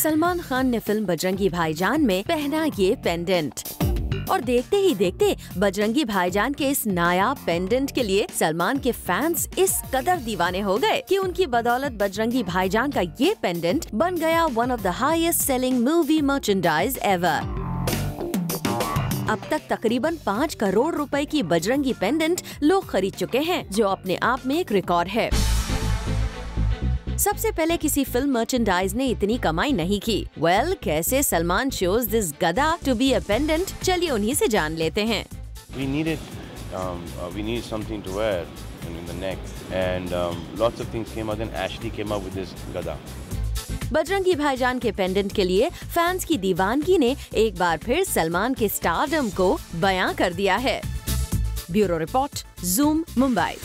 सलमान खान ने फ़िल्म बजरंगी भाईजान में पहना ये पेंडेंट और देखते ही देखते बजरंगी भाईजान के इस नायाब पेंडेंट के लिए सलमान के फैंस इस कदर दीवाने हो गए कि उनकी बदौलत बजरंगी भाईजान का ये पेंडेंट बन गया one of the highest selling movie merchandise ever अब तक तकरीबन पाँच करोड़ रुपए की बजरंगी पेंडेंट लोग खरीद चुके हैं जो अपने आप में एक रिकॉर्ड है। सबसे पहले किसी फ़िल्म मर्चेंडाइज ने इतनी कमाई नहीं की। वेल well, कैसे Salman shows this gada to be a pendant चलिए उन्हीं से जान लेते हैं। We needed um, uh, we needed something to wear in, the neck and um, lots of things came out then ashley came up with this gada Bajrangi भाईजान के pendant के लिए फैंस की दीवानगी ने एक बार फिर सलमान के स्टारडम को बयां कर दिया है। Bureau report zoom Mumbai.